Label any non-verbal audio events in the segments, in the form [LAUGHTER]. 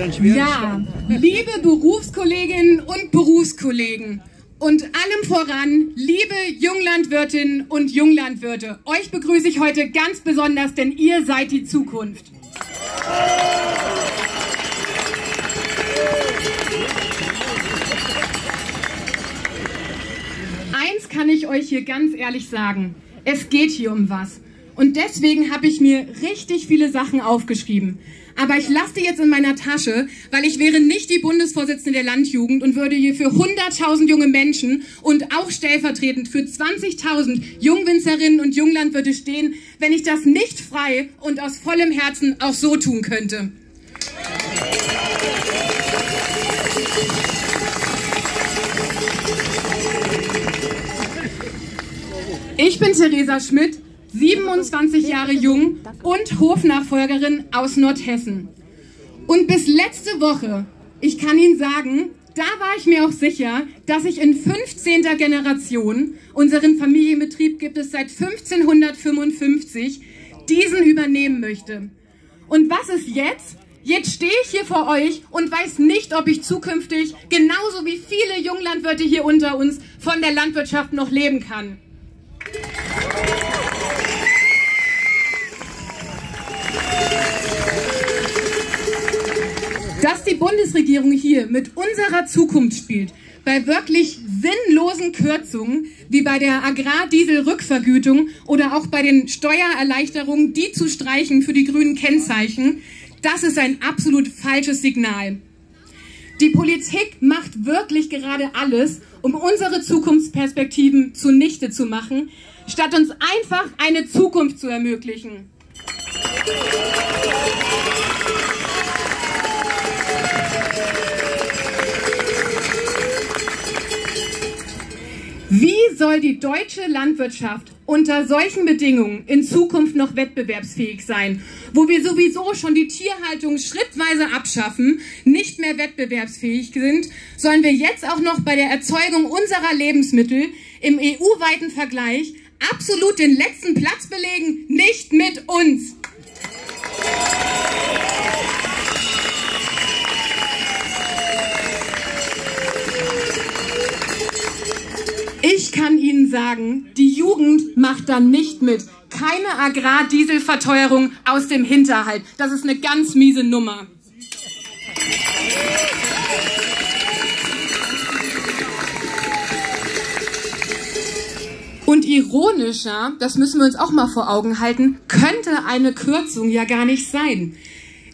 Ja, liebe Berufskolleginnen und Berufskollegen und allem voran, liebe Junglandwirtinnen und Junglandwirte, euch begrüße ich heute ganz besonders, denn ihr seid die Zukunft. Eins kann ich euch hier ganz ehrlich sagen, es geht hier um was. Und deswegen habe ich mir richtig viele Sachen aufgeschrieben. Aber ich lasse die jetzt in meiner Tasche, weil ich wäre nicht die Bundesvorsitzende der Landjugend und würde hier für 100.000 junge Menschen und auch stellvertretend für 20.000 Jungwinzerinnen und Junglandwirte stehen, wenn ich das nicht frei und aus vollem Herzen auch so tun könnte. Ich bin Theresa Schmidt 27 Jahre jung und Hofnachfolgerin aus Nordhessen. Und bis letzte Woche, ich kann Ihnen sagen, da war ich mir auch sicher, dass ich in 15. Generation, unseren Familienbetrieb gibt es seit 1555, diesen übernehmen möchte. Und was ist jetzt? Jetzt stehe ich hier vor euch und weiß nicht, ob ich zukünftig, genauso wie viele Junglandwirte hier unter uns, von der Landwirtschaft noch leben kann. Dass die Bundesregierung hier mit unserer Zukunft spielt, bei wirklich sinnlosen Kürzungen, wie bei der Agrardieselrückvergütung oder auch bei den Steuererleichterungen, die zu streichen für die grünen Kennzeichen, das ist ein absolut falsches Signal. Die Politik macht wirklich gerade alles, um unsere Zukunftsperspektiven zunichte zu machen, statt uns einfach eine Zukunft zu ermöglichen. Wie soll die deutsche Landwirtschaft unter solchen Bedingungen in Zukunft noch wettbewerbsfähig sein, wo wir sowieso schon die Tierhaltung schrittweise abschaffen, nicht mehr wettbewerbsfähig sind, sollen wir jetzt auch noch bei der Erzeugung unserer Lebensmittel im EU-weiten Vergleich absolut den letzten Platz belegen? Nicht mit uns! Kann Ihnen sagen, die Jugend macht da nicht mit. Keine Agrardieselverteuerung aus dem Hinterhalt. Das ist eine ganz miese Nummer. Und ironischer, das müssen wir uns auch mal vor Augen halten, könnte eine Kürzung ja gar nicht sein.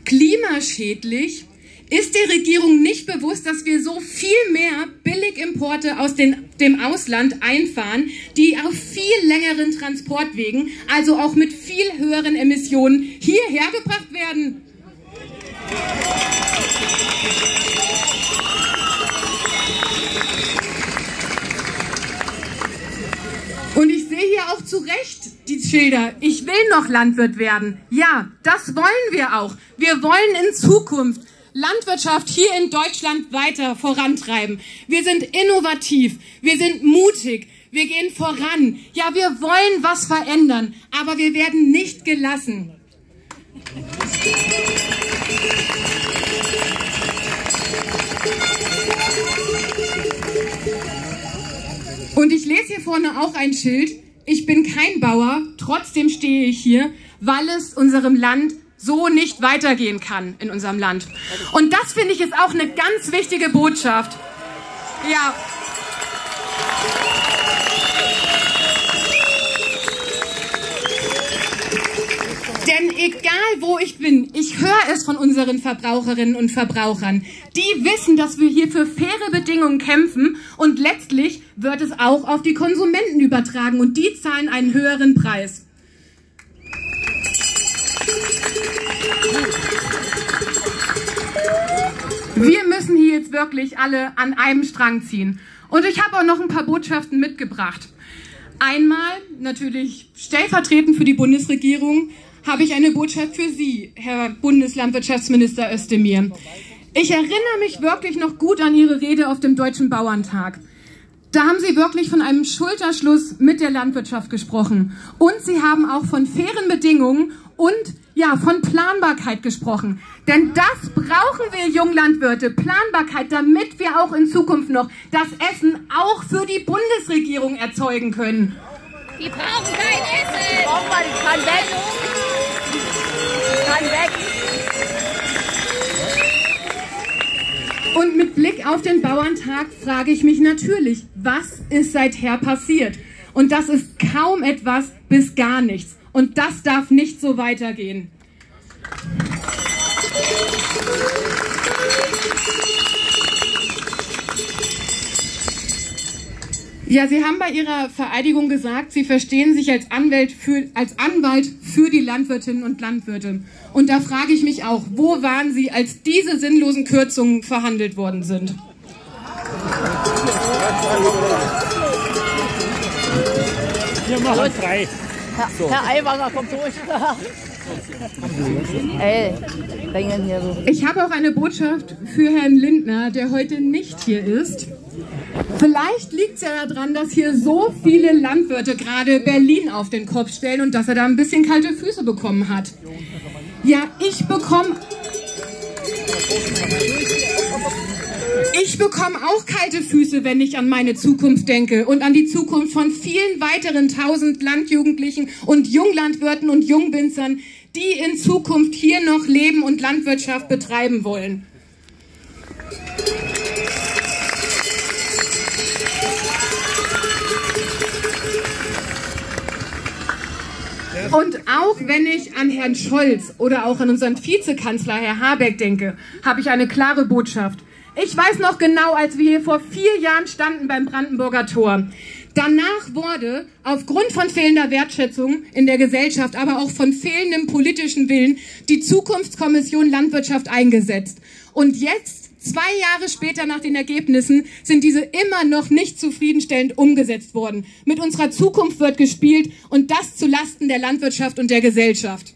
Klimaschädlich ist der Regierung nicht bewusst, dass wir so viel mehr Billigimporte aus den, dem Ausland einfahren, die auf viel längeren Transportwegen, also auch mit viel höheren Emissionen, hierher gebracht werden? Und ich sehe hier auch zu Recht die Schilder. Ich will noch Landwirt werden. Ja, das wollen wir auch. Wir wollen in Zukunft Landwirtschaft hier in Deutschland weiter vorantreiben. Wir sind innovativ, wir sind mutig, wir gehen voran. Ja, wir wollen was verändern, aber wir werden nicht gelassen. Und ich lese hier vorne auch ein Schild. Ich bin kein Bauer, trotzdem stehe ich hier, weil es unserem Land so nicht weitergehen kann in unserem Land. Und das finde ich ist auch eine ganz wichtige Botschaft. Ja. Denn egal wo ich bin, ich höre es von unseren Verbraucherinnen und Verbrauchern. Die wissen, dass wir hier für faire Bedingungen kämpfen und letztlich wird es auch auf die Konsumenten übertragen und die zahlen einen höheren Preis. Wir müssen hier jetzt wirklich alle an einem Strang ziehen. Und ich habe auch noch ein paar Botschaften mitgebracht. Einmal natürlich stellvertretend für die Bundesregierung habe ich eine Botschaft für Sie, Herr Bundeslandwirtschaftsminister Özdemir. Ich erinnere mich wirklich noch gut an Ihre Rede auf dem Deutschen Bauerntag. Da haben Sie wirklich von einem Schulterschluss mit der Landwirtschaft gesprochen. Und Sie haben auch von fairen Bedingungen und ja, von Planbarkeit gesprochen. Denn das brauchen wir Junglandwirte. Planbarkeit, damit wir auch in Zukunft noch das Essen auch für die Bundesregierung erzeugen können. Die brauchen kein Essen. Brauchen wir, kann weg. Kann weg. Und mit Blick auf den Bauerntag frage ich mich natürlich, was ist seither passiert? Und das ist kaum etwas bis gar nichts. Und das darf nicht so weitergehen. Ja, Sie haben bei Ihrer Vereidigung gesagt, Sie verstehen sich als Anwalt für, als Anwalt für die Landwirtinnen und Landwirte. Und da frage ich mich auch, wo waren Sie, als diese sinnlosen Kürzungen verhandelt worden sind? Wir machen frei. Herr, so. Herr Aiwanger kommt durch. [LAUGHS] Ey, bringen hier so. Ich habe auch eine Botschaft für Herrn Lindner, der heute nicht hier ist. Vielleicht liegt es ja daran, dass hier so viele Landwirte gerade Berlin auf den Kopf stellen und dass er da ein bisschen kalte Füße bekommen hat. Ja, ich bekomme ich bekomme auch kalte Füße, wenn ich an meine Zukunft denke und an die Zukunft von vielen weiteren tausend Landjugendlichen und Junglandwirten und Jungbinzern, die in Zukunft hier noch leben und Landwirtschaft betreiben wollen. Und auch wenn ich an Herrn Scholz oder auch an unseren Vizekanzler, Herr Habeck, denke, habe ich eine klare Botschaft. Ich weiß noch genau, als wir hier vor vier Jahren standen beim Brandenburger Tor. Danach wurde aufgrund von fehlender Wertschätzung in der Gesellschaft, aber auch von fehlendem politischen Willen, die Zukunftskommission Landwirtschaft eingesetzt. Und jetzt, zwei Jahre später nach den Ergebnissen, sind diese immer noch nicht zufriedenstellend umgesetzt worden. Mit unserer Zukunft wird gespielt und das zu Lasten der Landwirtschaft und der Gesellschaft.